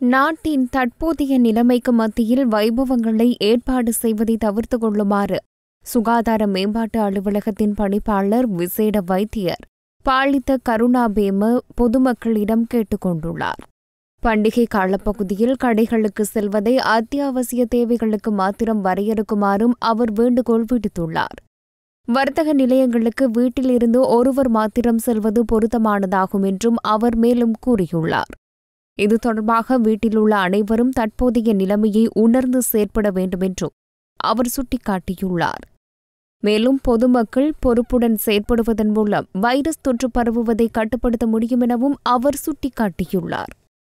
நாட்டின் தற்போதைய நிலைமைக்கு மத்தியில் வைபவங்களை ஏற்பாடு செய்வதை தவிர்த்து கொள்ளுமாறு சுகாதார மேம்பாட்டு அலுவலகத்தின் பணிப்பாளர் விசேட வைத்தியர் பாலித்த கருணாபேம பொதுமக்களிடம் கேட்டுக்கொண்டுள்ளார். பண்டிகை காலப்பகுதியில் கடைகளுக்கு செல்வதை அத்தியாவசிய தேவைகளுக்கு மாத்திரம் வரையறுக்குமாறும் அவர் வேண்டுகோள் விடுத்துள்ளார். வர்த்தக நிலையங்களுக்கு வீட்டிலிருந்து ஒருவர் மாத்திரம் செல்வது பொருத்தமானதாகும் என்றும் அவர் மேலும் கூறியுள்ளார். இது தொடர்பாக வீட்டிலுள்ள அனைவரும் தற்போதைய நிலைமையை உணர்ந்து செயற்பட வேண்டுமென்றும் அவர் சுட்டிக்காட்டியுள்ளார். மேலும் பொதுமக்கள் பொறுப்புடன் செயற்படுவதன் மூலம் வைரஸ் தொற்று பரவுவதை கட்டுப்படுத்த முடியும் எனவும் அவர் சுட்டிக்காட்டியுள்ளார்.